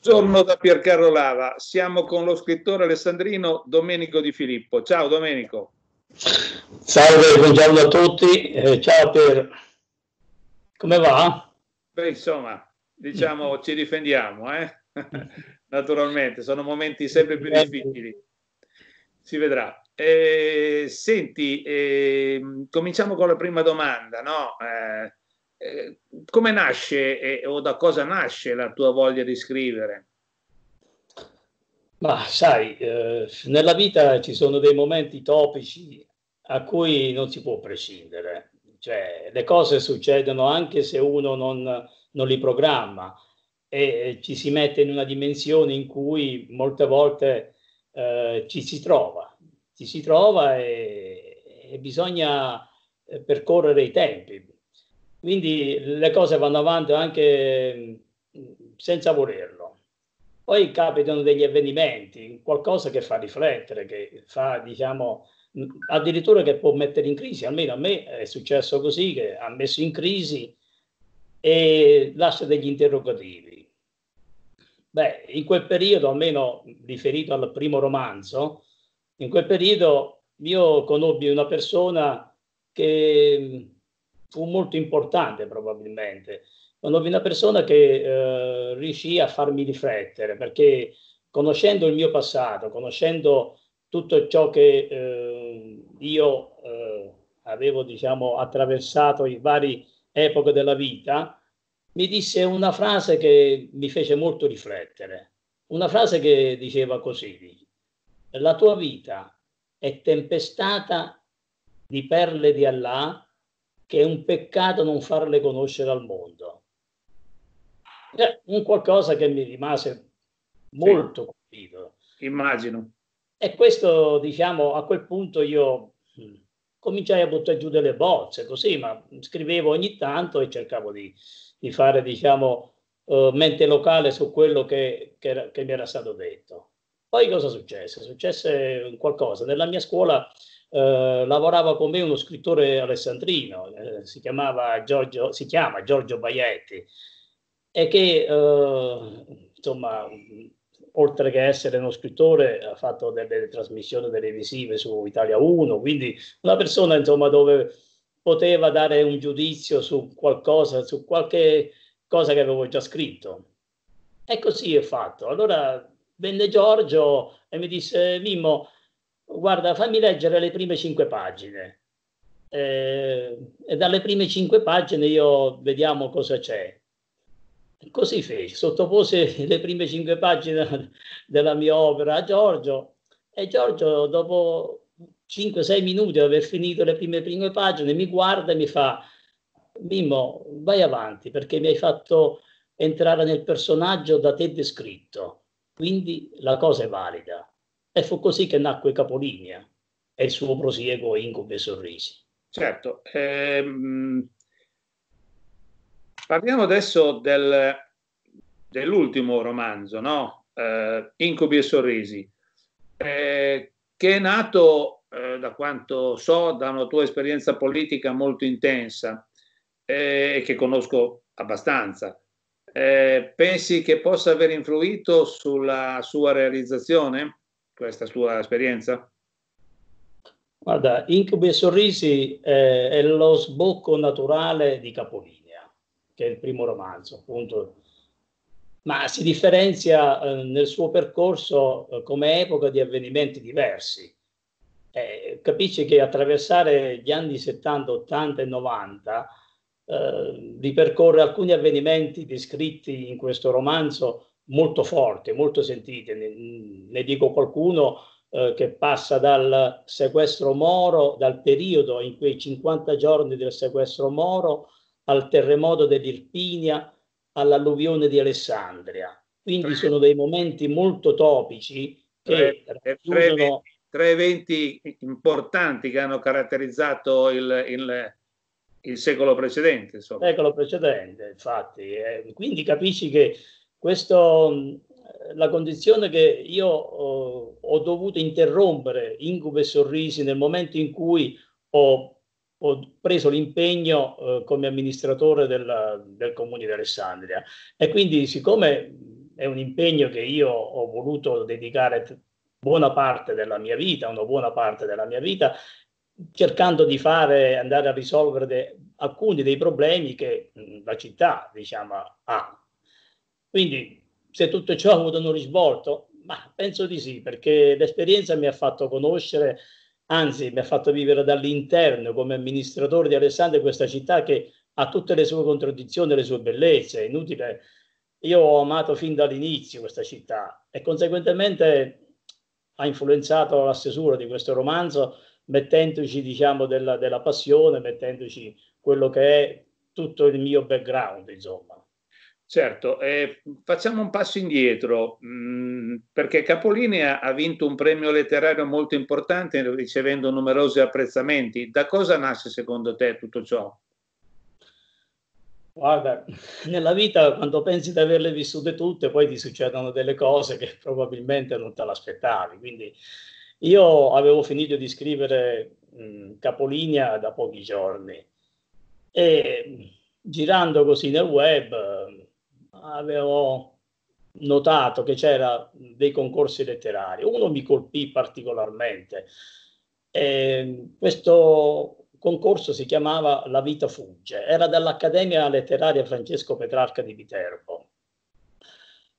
Buongiorno da Piercarlo Lava, siamo con lo scrittore alessandrino Domenico Di Filippo. Ciao Domenico. Salve, buongiorno a tutti. Eh, ciao Pier. Come va? Beh, insomma, diciamo ci difendiamo, eh? naturalmente, sono momenti sempre più difficili. Si vedrà. Eh, senti, eh, cominciamo con la prima domanda, no? Eh, eh, come nasce eh, o da cosa nasce la tua voglia di scrivere? Ma sai, eh, nella vita ci sono dei momenti topici a cui non si può prescindere, cioè le cose succedono anche se uno non, non li programma e ci si mette in una dimensione in cui molte volte eh, ci si trova, ci si trova e, e bisogna eh, percorrere i tempi, quindi le cose vanno avanti anche mm, senza volerlo. Poi capitano degli avvenimenti, qualcosa che fa riflettere, che fa, diciamo, mm, addirittura che può mettere in crisi. Almeno a me è successo così, che ha messo in crisi e lascia degli interrogativi. Beh, in quel periodo, almeno riferito al primo romanzo, in quel periodo io conobbi una persona che fu molto importante probabilmente. Conobbi una persona che eh, riuscì a farmi riflettere perché conoscendo il mio passato, conoscendo tutto ciò che eh, io eh, avevo diciamo attraversato in varie epoche della vita, mi disse una frase che mi fece molto riflettere. Una frase che diceva così: La tua vita è tempestata di perle di Allah che è un peccato non farle conoscere al mondo. È un qualcosa che mi rimase molto sì. colpito. Immagino. E questo, diciamo, a quel punto io hm, cominciai a buttare giù delle bozze, così, ma scrivevo ogni tanto e cercavo di, di fare, diciamo, uh, mente locale su quello che, che, che mi era stato detto. Poi cosa successe? Successe qualcosa. Nella mia scuola eh, lavorava con me uno scrittore alessandrino, eh, si, chiamava Giorgio, si chiama Giorgio Baietti, e che eh, insomma, oltre che essere uno scrittore, ha fatto delle trasmissioni televisive su Italia 1, quindi una persona insomma, dove poteva dare un giudizio su qualcosa, su qualche cosa che avevo già scritto. E così è fatto. Allora venne Giorgio e mi disse, Mimmo, guarda, fammi leggere le prime cinque pagine. Eh, e dalle prime cinque pagine io vediamo cosa c'è. Così fece, sottopose le prime cinque pagine della mia opera a Giorgio e Giorgio dopo 5-6 minuti di aver finito le prime, prime pagine mi guarda e mi fa Mimmo vai avanti perché mi hai fatto entrare nel personaggio da te descritto quindi la cosa è valida e fu così che nacque Capolinea e il suo prosieguo Incubi e Sorrisi. Certo. Ehm, parliamo adesso del, dell'ultimo romanzo, no? Eh, Incubi e Sorrisi, eh, che è nato, eh, da quanto so, da una tua esperienza politica molto intensa eh, e che conosco abbastanza. Eh, pensi che possa aver influito sulla sua realizzazione? Questa sua esperienza? Guarda, Incubi e Sorrisi eh, è lo sbocco naturale di Capolinea, che è il primo romanzo, appunto. Ma si differenzia eh, nel suo percorso eh, come epoca di avvenimenti diversi. Eh, capisci che attraversare gli anni 70, 80 e 90 eh, ripercorre alcuni avvenimenti descritti in questo romanzo molto forte, molto sentite. Ne, ne dico qualcuno eh, che passa dal sequestro Moro, dal periodo in quei 50 giorni del sequestro Moro al terremoto dell'Irpinia, all'alluvione di Alessandria. Quindi sono dei momenti molto topici che tre, eventi, tre eventi importanti che hanno caratterizzato il, il, il secolo precedente. Insomma. Secolo precedente, infatti. Eh, quindi capisci che questo, la condizione che io ho, ho dovuto interrompere incubi e sorrisi nel momento in cui ho, ho preso l'impegno eh, come amministratore del, del comune di Alessandria e quindi siccome è un impegno che io ho voluto dedicare buona parte della mia vita, una buona parte della mia vita, cercando di fare, andare a risolvere de, alcuni dei problemi che la città, diciamo, ha. Quindi, se tutto ciò ha avuto un risvolto, ma penso di sì, perché l'esperienza mi ha fatto conoscere, anzi mi ha fatto vivere dall'interno come amministratore di Alessandria questa città che ha tutte le sue contraddizioni le sue bellezze. È inutile. Io ho amato fin dall'inizio questa città e conseguentemente ha influenzato la stesura di questo romanzo mettendoci diciamo della, della passione, mettendoci quello che è tutto il mio background insomma. Certo, eh, facciamo un passo indietro mh, mm, perché Capolini ha, vinto un premio letterario molto importante ricevendo numerosi apprezzamenti. Da cosa nasce secondo te tutto ciò? Guarda, nella vita quando pensi di averle vissute tutte, poi ti succedono delle cose che probabilmente non te l'aspettavi. Quindi io avevo finito di scrivere mh, Capolinea da pochi giorni e girando così nel web avevo notato che c'era dei concorsi letterari. Uno mi colpì particolarmente. E questo concorso si chiamava La vita fugge, era dall'Accademia Letteraria Francesco Petrarca di Viterbo.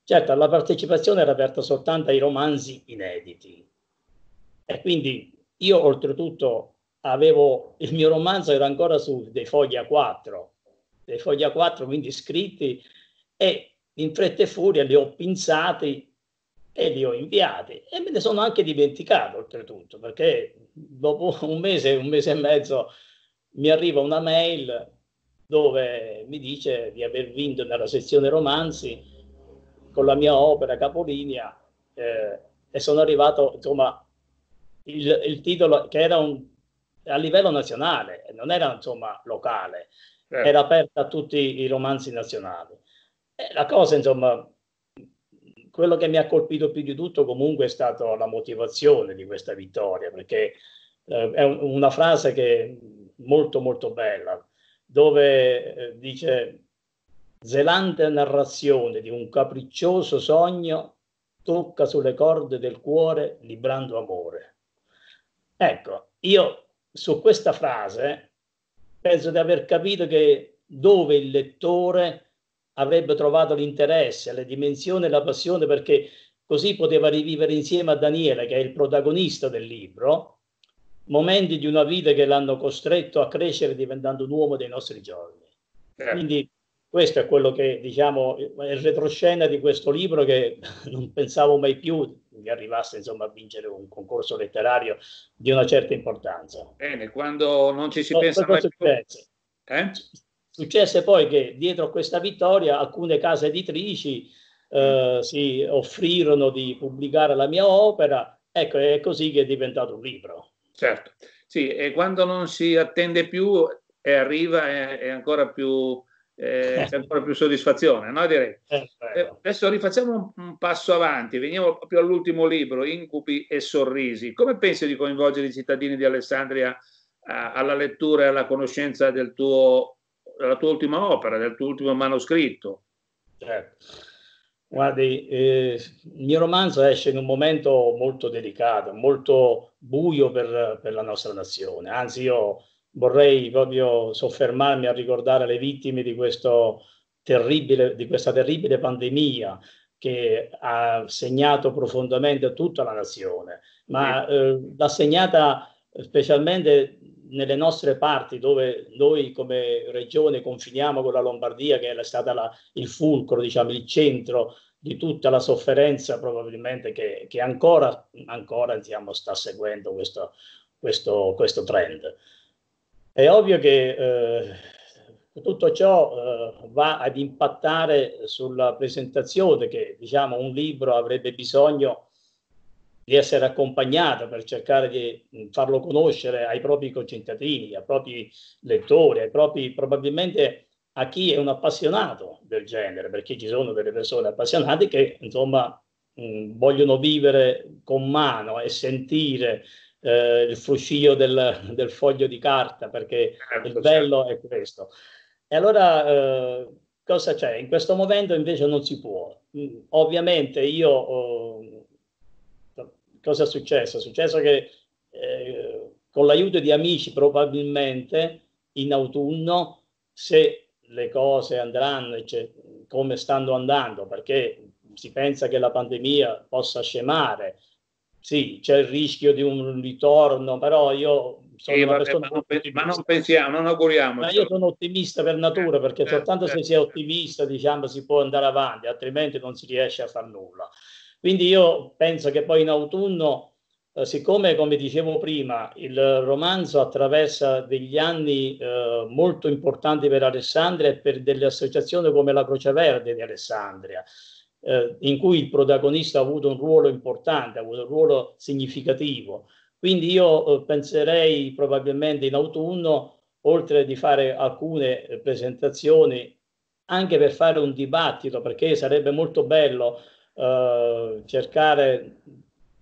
Certo, la partecipazione era aperta soltanto ai romanzi inediti. E quindi io oltretutto avevo, il mio romanzo era ancora su dei fogli A4, dei fogli A4 quindi scritti e in fretta e furia li ho pinzati e li ho inviati e me ne sono anche dimenticato oltretutto perché dopo un mese, un mese e mezzo mi arriva una mail dove mi dice di aver vinto nella sezione romanzi con la mia opera capolinea eh, e sono arrivato insomma il, il, titolo che era un, a livello nazionale non era insomma locale eh. era aperta a tutti i romanzi nazionali e la cosa insomma quello che mi ha colpito più di tutto comunque è stata la motivazione di questa vittoria, perché eh, è una frase che è molto molto bella, dove eh, dice zelante narrazione di un capriccioso sogno tocca sulle corde del cuore librando amore. Ecco, io su questa frase penso di aver capito che dove il lettore avrebbe trovato l'interesse, le dimensioni e la passione perché così poteva rivivere insieme a Daniele, che è il protagonista del libro, momenti di una vita che l'hanno costretto a crescere diventando un uomo dei nostri giorni. Eh. Quindi questo è quello che diciamo è il retroscena di questo libro che non pensavo mai più che arrivasse insomma a vincere un concorso letterario di una certa importanza. Bene, quando non ci si no, pensa mai più... Eh? Successe poi che dietro a questa vittoria alcune case editrici eh, si offrirono di pubblicare la mia opera, ecco, è così che è diventato un libro. Certo, sì, e quando non si attende più e arriva è, è ancora più... Eh, c'è ancora più soddisfazione, no? Direi. Eh, eh, adesso rifacciamo un, un, passo avanti, veniamo proprio all'ultimo libro, Incubi e Sorrisi. Come pensi di coinvolgere i cittadini di Alessandria a, alla lettura e alla conoscenza del tuo della tua ultima opera, del tuo ultimo manoscritto. Certo. Guardi, eh, il mio romanzo esce in un momento molto delicato, molto buio per, per, la nostra nazione. Anzi, io vorrei proprio soffermarmi a ricordare le vittime di, terribile, di questa terribile pandemia che ha segnato profondamente tutta la nazione, ma eh, l'ha segnata specialmente nelle nostre parti dove noi come regione confiniamo con la Lombardia, che è stata la, il fulcro, diciamo, il centro di tutta la sofferenza probabilmente che, che ancora, ancora diciamo, sta seguendo questo, questo, questo trend. È ovvio che eh, tutto ciò eh, va ad impattare sulla presentazione che diciamo, un libro avrebbe bisogno di essere accompagnata per cercare di farlo conoscere ai propri concittadini, ai propri lettori, ai propri, probabilmente a chi è un appassionato del genere, perché ci sono delle persone appassionate che insomma mh, vogliono vivere con mano e sentire eh, il fruscio del, del, foglio di carta, perché certo, il bello certo. è questo. E allora eh, cosa c'è? In questo momento invece non si può. Mm, ovviamente io... Oh, cosa è successo? È successo che eh, con l'aiuto di amici probabilmente in autunno, se le cose andranno cioè, come stanno andando, perché si pensa che la pandemia possa scemare, sì, c'è il rischio di un ritorno, però io sono sì, vabbè, ma, non, ma, non, pensiamo, non auguriamo. Ma io sono ottimista per natura perché eh, soltanto eh, se si è ottimista diciamo si può andare avanti, altrimenti non si riesce a fare nulla. Quindi io penso che poi in autunno, eh, siccome come dicevo prima, il romanzo attraversa degli anni eh, molto importanti per Alessandria e per delle associazioni come la Croce Verde di Alessandria, eh, in cui il protagonista ha avuto un ruolo importante, ha avuto un ruolo significativo. Quindi io eh, penserei probabilmente in autunno, oltre di fare alcune eh, presentazioni, anche per fare un dibattito, perché sarebbe molto bello eh, cercare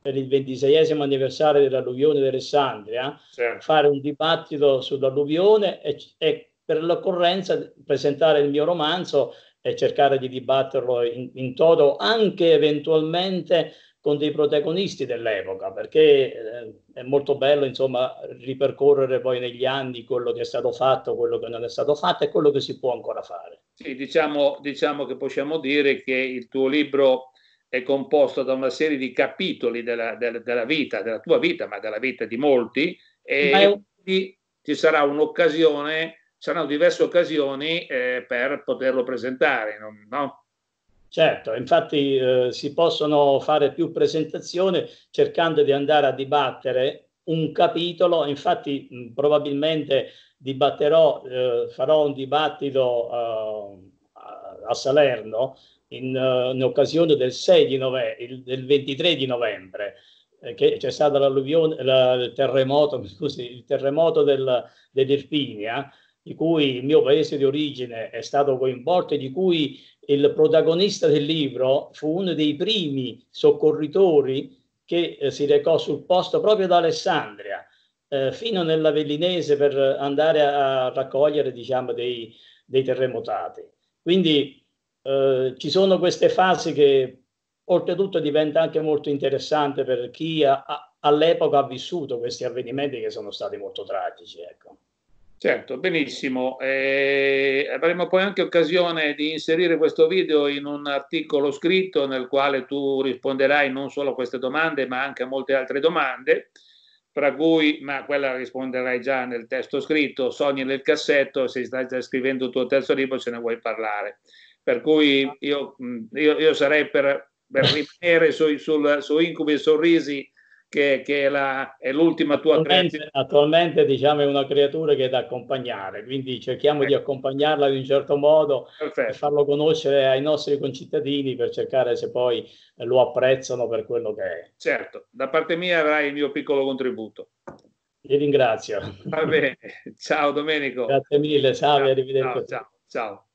per il ventiseiesimo anniversario dell'alluvione di Alessandria, certo. fare un dibattito sull'alluvione e, e, per l'occorrenza presentare il mio romanzo e cercare di dibatterlo in, in toto, anche eventualmente con dei protagonisti dell'epoca, perché eh, è molto bello insomma ripercorrere poi negli anni quello che è stato fatto, quello che non è stato fatto e quello che si può ancora fare. Sì, diciamo, diciamo che possiamo dire che il tuo libro è composto da una serie di capitoli della, della, della vita, della tua vita, ma della vita di molti, e un... ci sarà un'occasione, saranno diverse occasioni eh, per poterlo presentare, no? Certo, infatti eh, si possono fare più presentazioni cercando di andare a dibattere un capitolo, infatti mh, probabilmente dibatterò, eh, farò un dibattito uh, a Salerno in, uh, in occasione del 6 di novembre, del 23 di novembre, eh, che c'è stato l'alluvione, la, il terremoto, scusi, il terremoto del, dell'Irpinia, di cui il mio paese di origine è stato coinvolto e di cui il protagonista del libro fu uno dei primi soccorritori che eh, si recò sul posto proprio da Alessandria, eh, fino nell'Avellinese per andare a, raccogliere diciamo, dei, dei terremotati. Quindi eh, ci sono queste fasi che oltretutto diventa anche molto interessante per chi ha, all'epoca ha vissuto questi avvenimenti che sono stati molto tragici. Ecco. Certo, benissimo. Eh, avremo poi anche occasione di inserire questo video in un articolo scritto nel quale tu risponderai non solo a queste domande, ma anche a molte altre domande, fra cui, ma quella risponderai già nel testo scritto, sogni nel cassetto, se stai già scrivendo il tuo terzo libro ce ne vuoi parlare. Per cui io, io, io sarei per, per rimanere su, sul, su Incubi e Sorrisi, che, che è, la, è, l'ultima tua attualmente, creazione. Attualmente diciamo è una creatura che è da accompagnare, quindi cerchiamo di accompagnarla in un certo modo Perfetto. e farlo conoscere ai nostri concittadini per cercare se poi lo apprezzano per quello che è. Certo, da parte mia avrai il mio piccolo contributo. Ti ringrazio. Va bene, ciao Domenico. Grazie mille, salve, arrivederci. ciao. ciao. ciao.